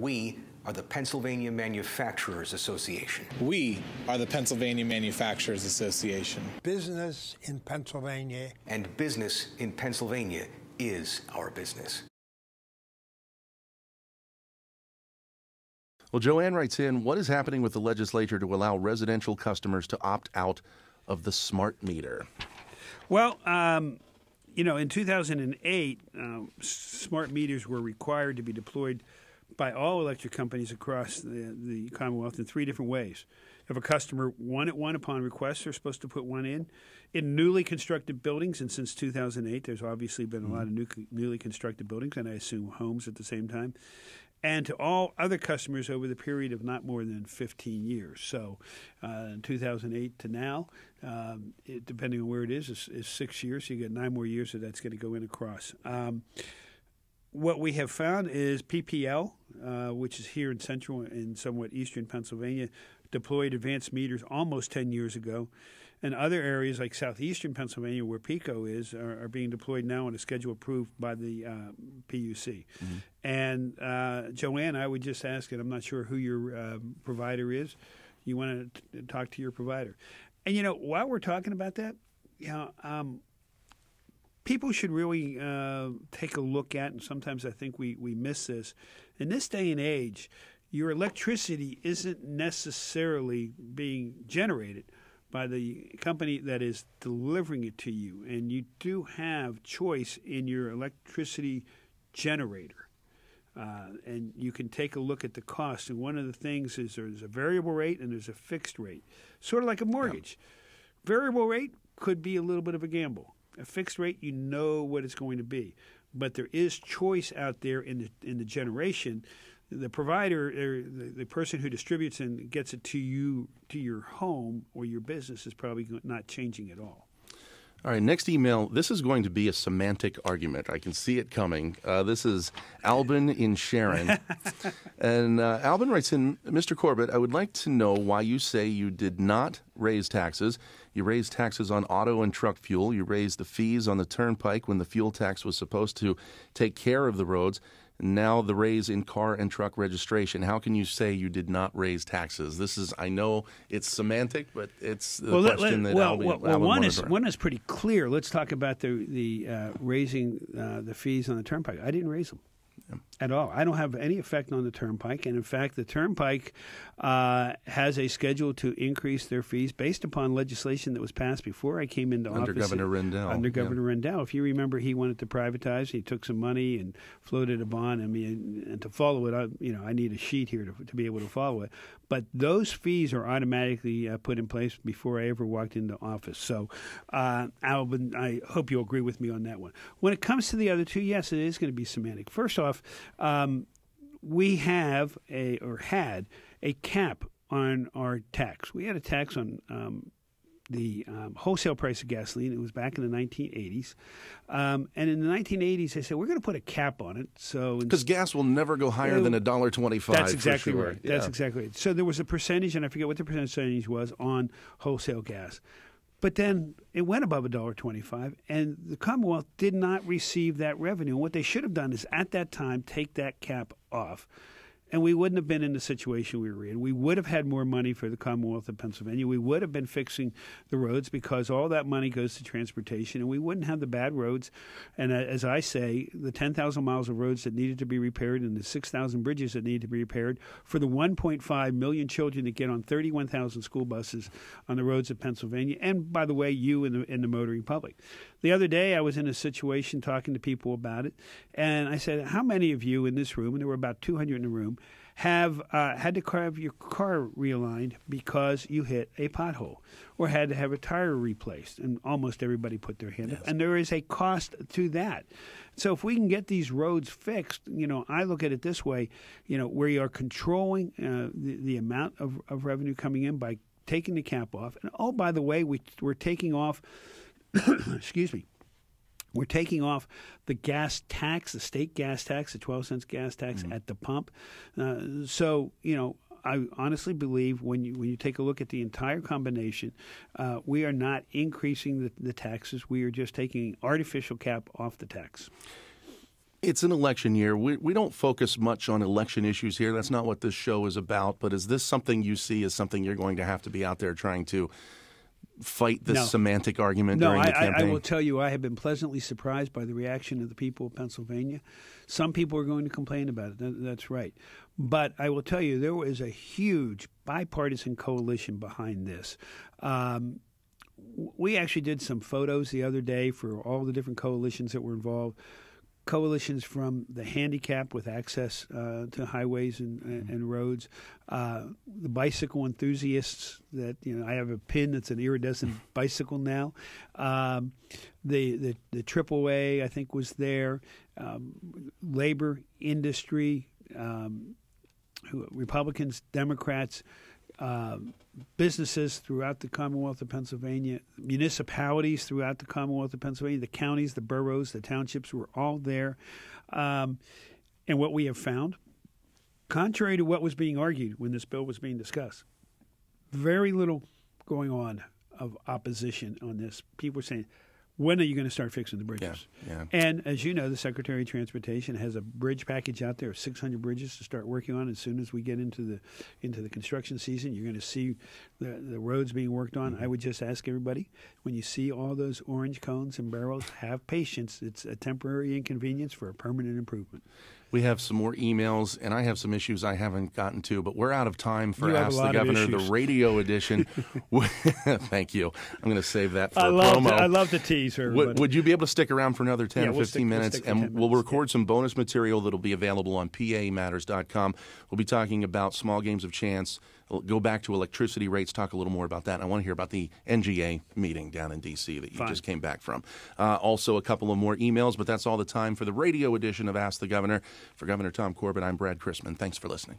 We are the Pennsylvania Manufacturers Association. We are the Pennsylvania Manufacturers Association. Business in Pennsylvania. And business in Pennsylvania is our business. Well, Joanne writes in What is happening with the legislature to allow residential customers to opt out of the smart meter? Well, um, you know, in 2008, uh, smart meters were required to be deployed by all electric companies across the, the Commonwealth in three different ways. If a customer one at one upon request, they're supposed to put one in. In newly constructed buildings, and since 2008, there's obviously been a lot of new, newly constructed buildings, and I assume homes at the same time and to all other customers over the period of not more than 15 years. So, uh, 2008 to now, um, it, depending on where it is, is, is, six years. So you get nine more years that that's going to go in across. Um, what we have found is PPL, uh, which is here in central and somewhat eastern Pennsylvania, deployed advanced meters almost 10 years ago. And other areas like southeastern Pennsylvania, where PECO is, are, are being deployed now on a schedule approved by the uh, PUC. Mm-hmm. And uh, Joanne, I would just ask, and I'm not sure who your uh, provider is. You want to talk to your provider. And you know, while we're talking about that, you know, um, people should really uh, take a look at, and sometimes I think we, we miss this. In this day and age, your electricity isn't necessarily being generated by the company that is delivering it to you, and you do have choice in your electricity generator. Uh, and you can take a look at the cost. And one of the things is there's a variable rate and there's a fixed rate, sort of like a mortgage. Yeah. Variable rate could be a little bit of a gamble. A fixed rate, you know what it's going to be, but there is choice out there in the in the generation the provider or the, the person who distributes and gets it to you to your home or your business is probably not changing at all. All right, next email. This is going to be a semantic argument. I can see it coming. Uh, this is Albin in Sharon. and uh, Albin writes in Mr. Corbett, I would like to know why you say you did not raise taxes. You raised taxes on auto and truck fuel. You raised the fees on the turnpike when the fuel tax was supposed to take care of the roads now the raise in car and truck registration. How can you say you did not raise taxes? This is, I know it's semantic, but it's the well, question let, that well, Albin, well, well one is one is pretty clear. Let's talk about the the uh, raising uh, the fees on the turnpike. I didn't raise them at all. I don't have any effect on the turnpike, and in fact, the turnpike uh, has a schedule to increase their fees based upon legislation that was passed before I came into office under office. Governor Rendell. Under Governor yeah. Rendell, if you remember, he wanted to privatize. He took some money and floated a bond. I mean, and to follow it, I, you know, I need a sheet here to, to be able to follow it. But those fees are automatically uh, put in place before I ever walked into office. So, uh, Albin, I hope you'll agree with me on that one. When it comes to the other two, yes, it is going to be semantic. First off, um, we have a or had a cap on our tax. We had a tax on um, the um, wholesale price of gasoline. It was back in the 1980s, um, and in the 1980s, they said we're going to put a cap on it. So because gas will never go higher it, than a dollar twenty-five. That's exactly sure. right. Yeah. That's exactly right. So there was a percentage, and I forget what the percentage was on wholesale gas. But then it went above a dollar twenty-five, and the Commonwealth did not receive that revenue. And what they should have done is, at that time, take that cap off and we wouldn't have been in the situation we were in. We would have had more money for the Commonwealth of Pennsylvania. We would have been fixing the roads because all that money goes to transportation, and we wouldn't have the bad roads. And uh, as I say, the 10,000 miles of roads that needed to be repaired and the 6,000 bridges that needed to be repaired for the 1.5 million children that get on 31,000 school buses on the roads of Pennsylvania. And by the way, you in the in the motoring public. The other day, I was in a situation talking to people about it, and I said, "How many of you in this room?" And there were about 200 in the room have uh, had to have your car realigned because you hit a pothole or had to have a tire replaced. And almost everybody put their hand yes. up. And there is a cost to that. So if we can get these roads fixed, you know, I look at it this way, you know, where you are controlling uh, the, the amount of, of revenue coming in by taking the cap off. And oh, by the way, we, we're taking off, excuse me, we're taking off the gas tax, the state gas tax, the 12 cents gas tax mm-hmm. at the pump. Uh, so, you know, I honestly believe when you when you take a look at the entire combination, uh, we are not increasing the, the taxes. We are just taking artificial cap off the tax. It's an election year. We, we don't focus much on election issues here. That's not what this show is about. But is this something you see as something you're going to have to be out there trying to fight this No. semantic argument No, during I, the campaign? I will tell you, I have been pleasantly surprised by the reaction of the people of Pennsylvania. Some people are going to complain about it. That, that's right. But I will tell you, there was a huge bipartisan coalition behind this. Um, we actually did some photos the other day for all the different coalitions that were involved. Coalitions from the handicap with access uh, to highways and, and roads, uh, the bicycle enthusiasts. That you know, I have a pin that's an iridescent bicycle now. Um, the the the AAA I think was there. Um, labor, industry, um, Republicans, Democrats, um, businesses throughout the Commonwealth of Pennsylvania, municipalities throughout the Commonwealth of Pennsylvania, the counties, the boroughs, the townships were all there. Um, and what we have found, contrary to what was being argued when this bill was being discussed, very little going on of opposition on this. People were saying, when are you going to start fixing the bridges? yeah. And as you know, the Secretary of Transportation has a bridge package out there of 600 bridges to start working on. As soon as we get into the into the construction season, you're going to see the, the roads being worked on. Mm-hmm. I would just ask everybody when you see all those orange cones and barrels, have patience. It's a temporary inconvenience for a permanent improvement. We have some more emails, and I have some issues I haven't gotten to, but we're out of time for Ask the Governor, the radio edition. Thank you. I'm going to save that for I love promo. to, I love to tease her. Would, would you be able to stick around for another 10 Yeah, or we'll 15 stick- we'll minutes? and 10 we'll minutes, record some bonus material that'll be available on pamatters.com. We'll be talking about small games of chance. Go back to electricity rates, talk a little more about that. I want to hear about the NGA meeting down in D.C. that you Fine. just came back from. Uh, also, a couple of more emails, but that's all the time for the radio edition of Ask the Governor. For Governor Tom Corbett, I'm Brad Chrisman. Thanks for listening.